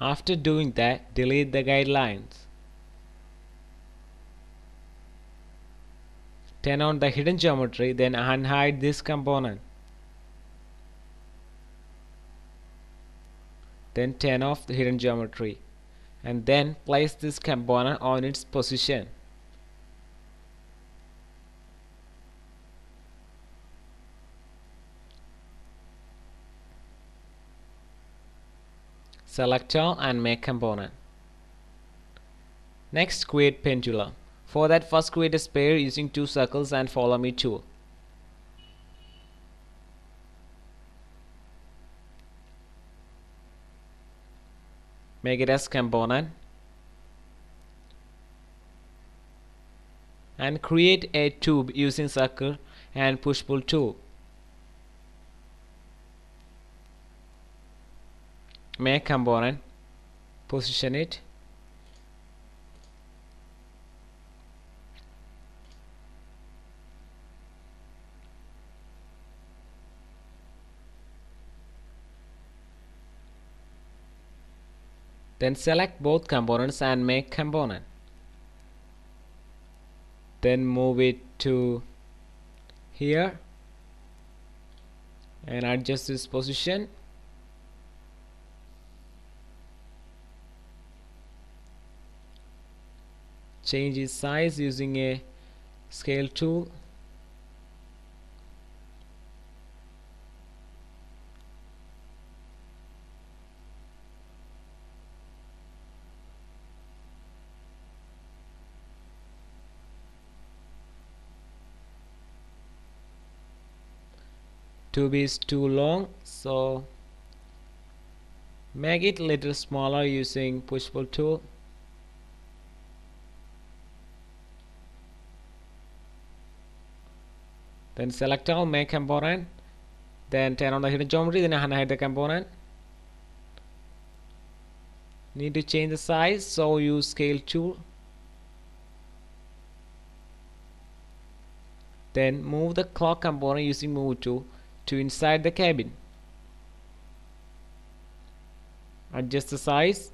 After doing that, delete the guidelines. Turn on the hidden geometry, then unhide this component. Then turn off the hidden geometry and then place this component on its position. Select all and make component. Next create pendulum. For that first create a sphere using two circles and follow me tool. Make it as component. And create a tube using circle and push pull tool. Make component position it. Then select both components and make component then move it to here and adjust this position change its size using a scale tool. Tube is too long so make it little smaller using push pull tool then select all make component then turn on the hidden geometry then hide the component need to change the size so use scale tool. Then move the clock component using move tool to inside the cabin. Adjust the size.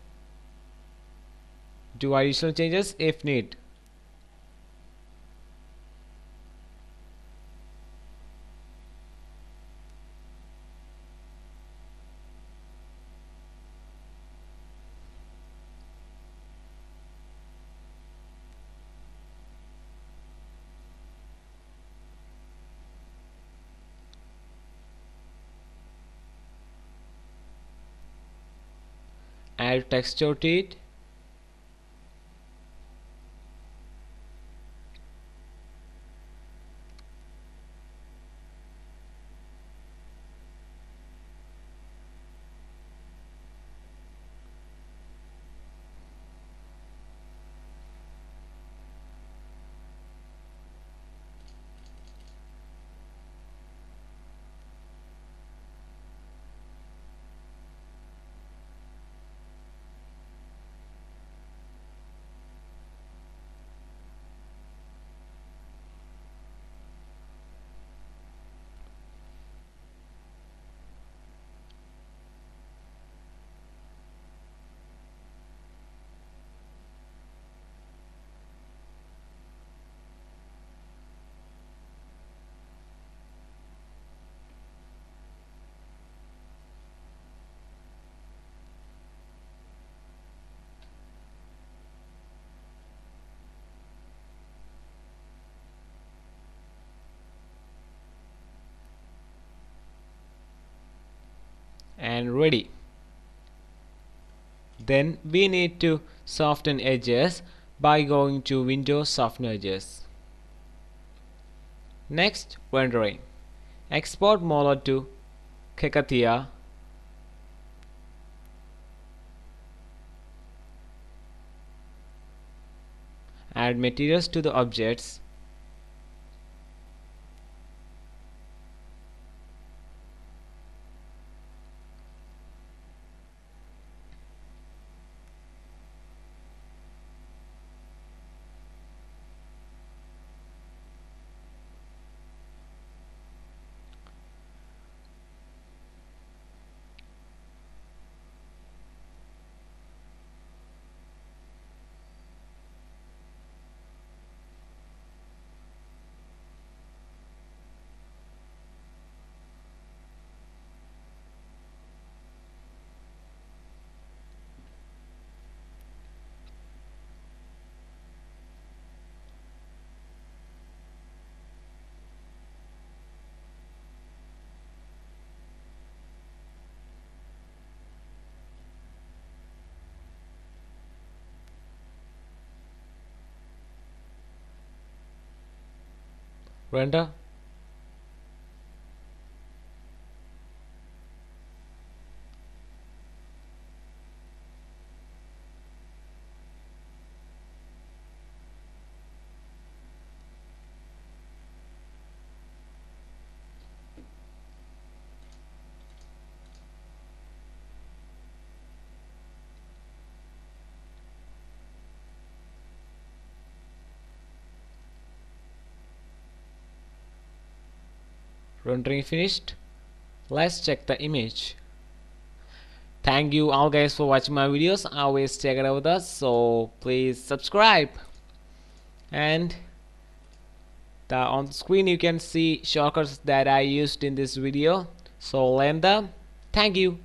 Do additional changes if need add texture it and ready. Then we need to soften edges by going to window Soften Edges. Next rendering export model to Kerkythea add materials to the objects render rendering finished. Let's check the image. Thank you all guys for watching my videos. Always check it out with us so please subscribe. And the, on the screen you can see shortcuts that I used in this video. So lambda thank you